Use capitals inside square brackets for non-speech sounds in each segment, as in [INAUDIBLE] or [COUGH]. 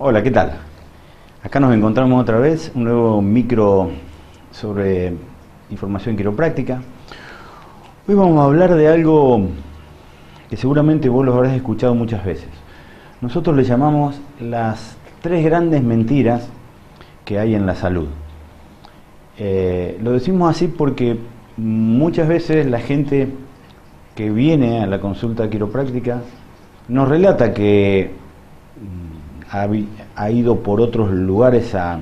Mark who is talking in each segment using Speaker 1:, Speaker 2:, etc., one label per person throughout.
Speaker 1: Hola, ¿qué tal? Acá nos encontramos otra vez, un nuevo micro sobre información quiropráctica. Hoy vamos a hablar de algo que seguramente vos lo habrás escuchado muchas veces. Nosotros le llamamos las tres grandes mentiras que hay en la salud. Eh, lo decimos así porque muchas veces la gente que viene a la consulta quiropráctica nos relata que ha, ido por otros lugares a,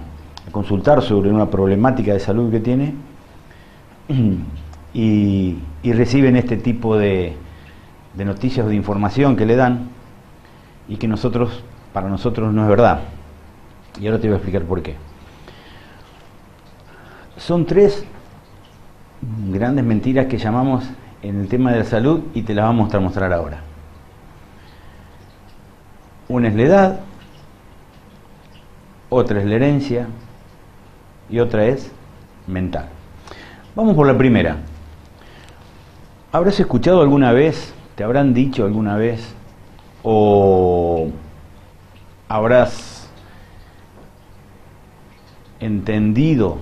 Speaker 1: consultar sobre una problemática de salud que tiene [CLEARS THROAT] y, reciben este tipo de, de noticias o de información que le dan y que nosotros, para nosotros no es verdad. Y ahora te voy a explicar por qué. Son tres grandes mentiras que llamamos en el tema de la salud y te las vamos a mostrar ahora. Una es la edad, otra es la herencia y otra es mental. Vamos por la primera. ¿Habrás escuchado alguna vez, te habrán dicho alguna vez, o habrás entendido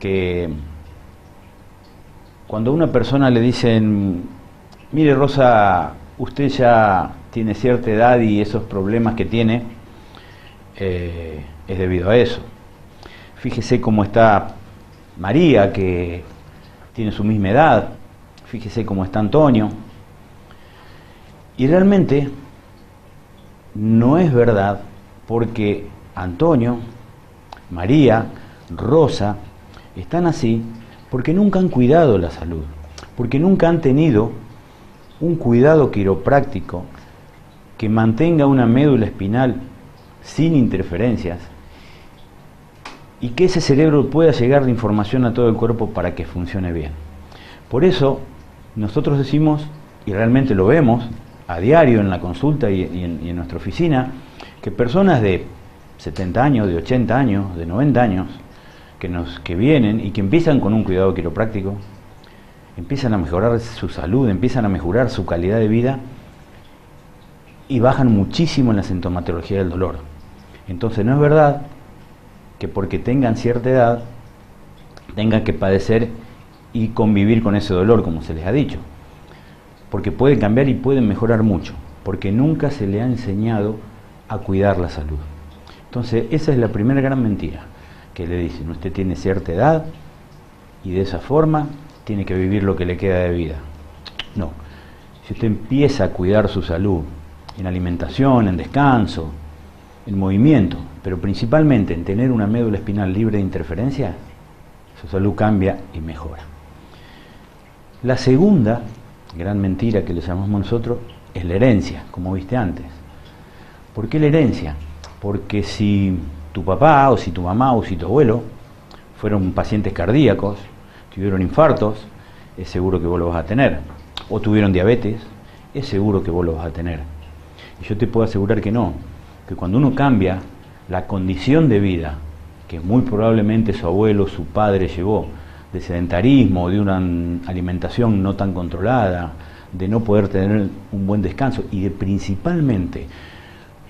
Speaker 1: que cuando a una persona le dicen, mire Rosa, usted ya tiene cierta edad y esos problemas que tiene eh, es debido a eso. Fíjese cómo está María, que tiene su misma edad, fíjese cómo está Antonio. Y realmente no es verdad porque Antonio, María, Rosa, están así porque nunca han cuidado la salud, porque nunca han tenido un cuidado quiropráctico que mantenga una médula espinal sin interferencias y que ese cerebro pueda llegar la información a todo el cuerpo para que funcione bien. Por eso nosotros decimos, y realmente lo vemos a diario en la consulta y, en, y en nuestra oficina, que personas de 70 años, de 80 años, de 90 años, que, nos, que vienen y que empiezan con un cuidado quiropráctico, empiezan a mejorar su salud, empiezan a mejorar su calidad de vida y bajan muchísimo en la sintomatología del dolor. Entonces no es verdad que porque tengan cierta edad tengan que padecer y convivir con ese dolor, como se les ha dicho. Porque pueden cambiar y pueden mejorar mucho, porque nunca se le ha enseñado a cuidar la salud. Entonces esa es la primera gran mentira que le dicen, usted tiene cierta edad y de esa forma tiene que vivir lo que le queda de vida. No, si usted empieza a cuidar su salud en alimentación, en descanso, en movimiento, pero principalmente en tener una médula espinal libre de interferencia, su salud cambia y mejora. La segunda gran mentira que le llamamos nosotros es la herencia, como viste antes. ¿Por qué la herencia? Porque si tu papá o si tu mamá o si tu abuelo fueron pacientes cardíacos, tuvieron infartos, es seguro que vos lo vas a tener. O tuvieron diabetes, es seguro que vos lo vas a tener. Y yo te puedo asegurar que no, que cuando uno cambia la condición de vida que muy probablemente su abuelo, su padre llevó, de sedentarismo, de una alimentación no tan controlada, de no poder tener un buen descanso y de principalmente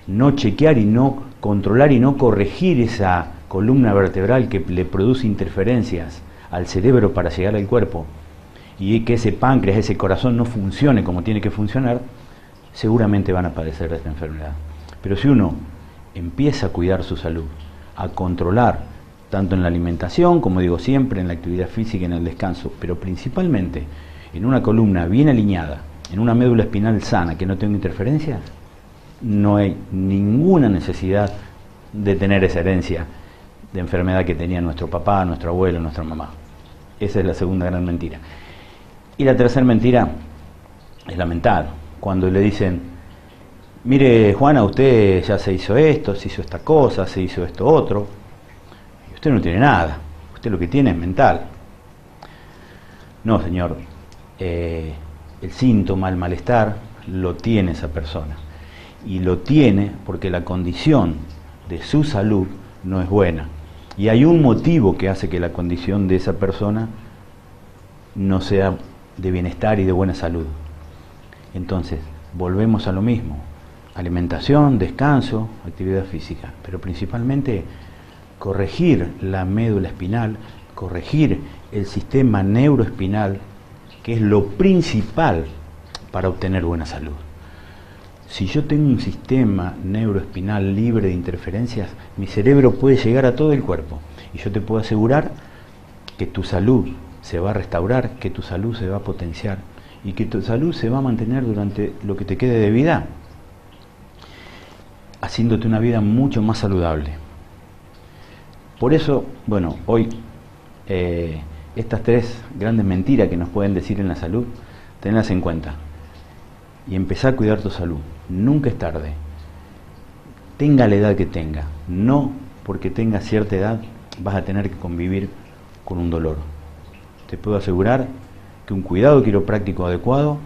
Speaker 1: no chequear y no controlar y no corregir esa columna vertebral que le produce interferencias al cerebro para llegar al cuerpo y que ese páncreas, ese corazón no funcione como tiene que funcionar, seguramente van a padecer de esta enfermedad. Pero si uno empieza a cuidar su salud, a controlar tanto en la alimentación, como digo siempre, en la actividad física y en el descanso, pero principalmente en una columna bien alineada, en una médula espinal sana que no tenga interferencias, no hay ninguna necesidad de tener esa herencia de enfermedad que tenía nuestro papá, nuestro abuelo, nuestra mamá. Esa es la segunda gran mentira. Y la tercera mentira es la mental, cuando le dicen, mire Juana, usted ya se hizo esto, se hizo esta cosa, se hizo esto otro, y usted no tiene nada, usted lo que tiene es mental. No, señor, eh, el síntoma, el malestar, lo tiene esa persona y lo tiene porque la condición de su salud no es buena. Y hay un motivo que hace que la condición de esa persona no sea de bienestar y de buena salud. Entonces, volvemos a lo mismo. Alimentación, descanso, actividad física, pero principalmente corregir la médula espinal, corregir el sistema neuroespinal, que es lo principal para obtener buena salud. Si yo tengo un sistema neuroespinal libre de interferencias, mi cerebro puede llegar a todo el cuerpo. Y yo te puedo asegurar que tu salud se va a restaurar, que tu salud se va a potenciar y que tu salud se va a mantener durante lo que te quede de vida, haciéndote una vida mucho más saludable. Por eso, bueno, hoy eh, estas tres grandes mentiras que nos pueden decir en la salud, tenlas en cuenta y empezar a cuidar tu salud. Nunca es tarde. Tenga la edad que tenga. No porque tenga cierta edad vas a tener que convivir con un dolor. Te puedo asegurar que un cuidado quiropráctico adecuado,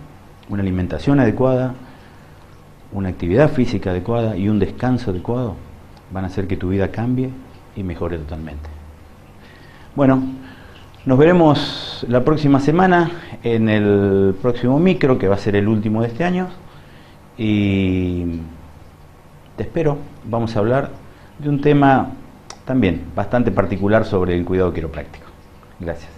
Speaker 1: una alimentación adecuada, una actividad física adecuada y un descanso adecuado van a hacer que tu vida cambie y mejore totalmente. Bueno, nos veremos la próxima semana en el próximo micro, que va a ser el último de este año. Y te espero. Vamos a hablar de un tema también bastante particular sobre el cuidado quiropráctico. Gracias.